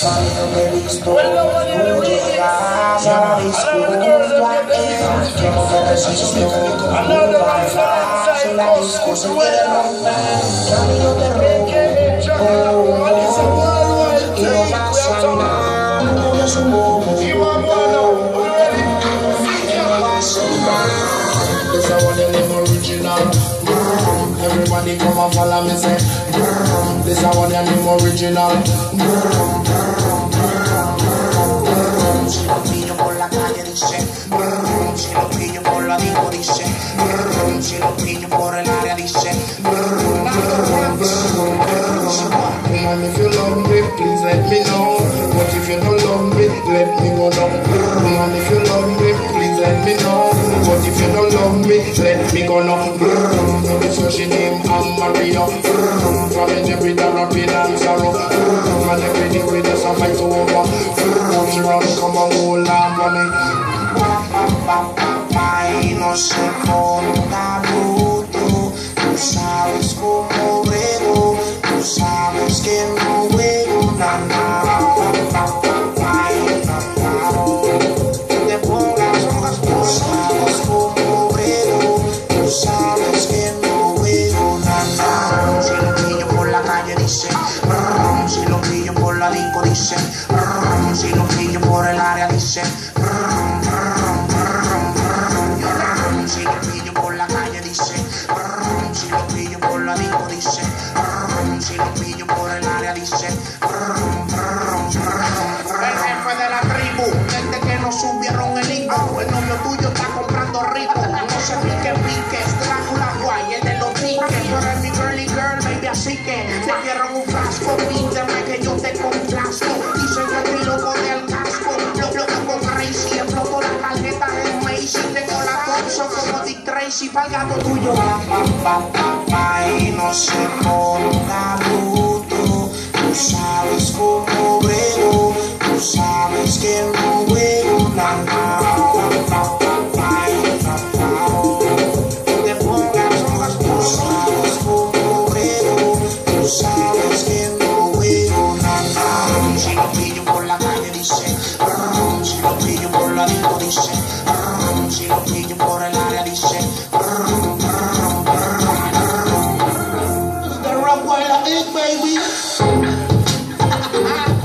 Visto. Tú llegas a y yo no te resisto. Tú bailas en la se quiere romper. Yo te. Y no pasa nada. No te subo. This original. Everybody come and follow me say. This is what the original. Si lo pillo por la calle dice, brrr, si lo pillo por la disco dice, brrr, si lo pillo por el área dice, brrr, brrr, brrr. Woman, if you love me, please let me know. But if you don't love me, let me go now. Woman, if you love me, please let me know. But if you don't love me, let me go now. This was she name I'm Maria. Brrr. From every therapy and sorrow. And every day we just fight over. No se ponga bruto, tú sabes cómo juego, tú sabes que no juego nada. Te pongas rojas, tú sabes cómo juego, tú sabes que no juego nada. Si lo pillo por la calle dice, brrr, si lo pillo por la disco dice, brrr, si lo pillo por el área dice, dice, brrr, si lo pillo por el área dice. El jefe de la tribu, desde que nos subieron el hijo, el novio tuyo está comprando rico, no se pique pique, es Drácula guay, el de los piques, tú eres mi girly girl, baby, así que te quiero un frasco, pídeme Tracy, para el gato tuyo. Ay, no se ponga bruto, tú sabes cómo I baby.